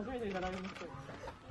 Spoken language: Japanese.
初めて見たライブの人。